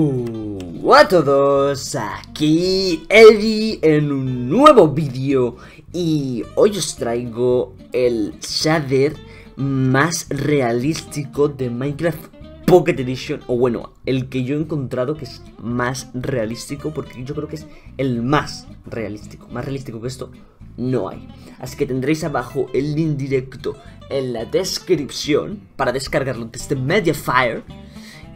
Hola a todos, aquí Eddie en un nuevo vídeo y hoy os traigo el shader más realístico de Minecraft Pocket Edition o bueno, el que yo he encontrado que es más realístico porque yo creo que es el más realístico, más realístico que esto no hay. Así que tendréis abajo el link directo en la descripción para descargarlo desde Mediafire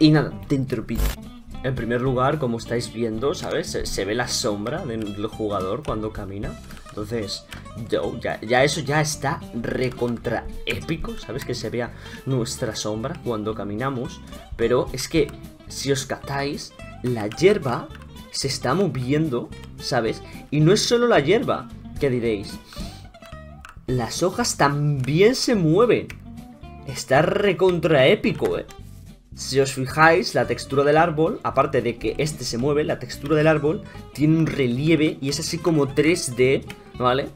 y nada, dentro vídeo. En primer lugar, como estáis viendo, ¿sabes? Se, ve la sombra del jugador cuando camina. Entonces, yo, ya, eso ya está recontra épico, ¿sabes? Que se vea nuestra sombra cuando caminamos. Pero es que, si os catáis, la hierba se está moviendo, ¿sabes? Y no es solo la hierba, ¿qué diréis? Las hojas también se mueven. Está recontra épico, ¿eh? Si os fijáis, la textura del árbol, aparte de que este se mueve, la textura del árbol tiene un relieve y es así como 3D, ¿vale?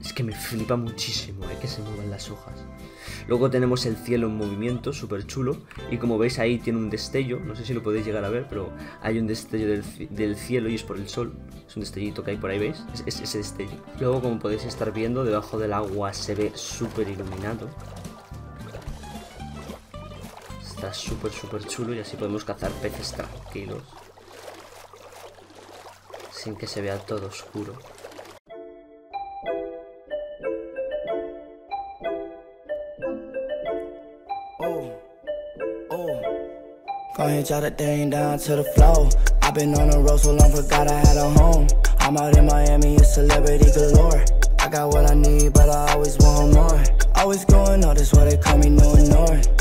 Es que me flipa muchísimo, ¿eh? Que se muevan las hojas. Luego tenemos el cielo en movimiento, súper chulo. Y como veis ahí tiene un destello, no sé si lo podéis llegar a ver, pero hay un destello del, cielo y es por el sol. Es un destellito que hay por ahí, ¿veis? es ese destello. Luego, como podéis estar viendo, debajo del agua se ve súper iluminado. Está súper, súper chulo y así podemos cazar peces tranquilos. Sin que se vea todo oscuro. Go ahead, jot that thing down to the floor. I've been on the road so long, forgot I had a home. I'm out in Miami, a celebrity galore. I got what I need, but I always want more. Always going up, that's why they call me no North.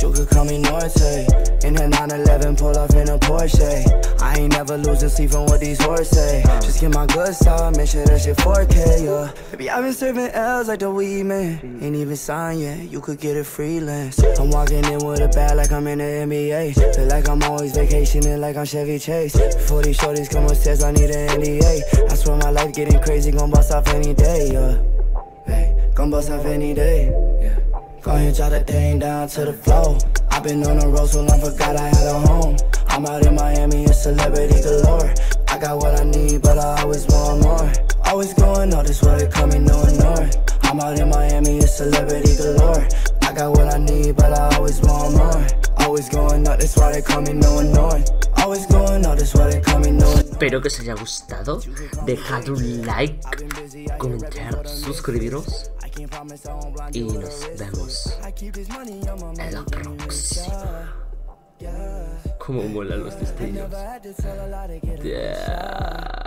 You could call me Norte. In a 911, pull off in a Porsche. I ain't never losing sleep from what these horses say. Just get my good side, make sure that shit 4K, yeah. Baby, I've been serving L's like the weed man. Ain't even signed yet, you could get it freelance. I'm walking in with a bag like I'm in the NBA. Feel like I'm always vacationing like I'm Chevy Chase. Before these shorties come upstairs, I need an NDA. I swear my life getting crazy, gon' bust off any day, yeah. Hey, gon' bust off any day. Go drop thing down to the floor. I've been on the road so long, forgot I had a home. I'm out in Miami, a celebrity galore. I got what I need, but I always want more. Always going why they call me no North. I'm out in Miami, a celebrity galore. I got what I need, but I always want more. Always going up, that's why they call me no North. Always going up, that's why they call me no Espero que os haya gustado. Dejad un like, comentar, suscribiros. Y nos vemos en la próxima. Como molan los destellos. Yeah.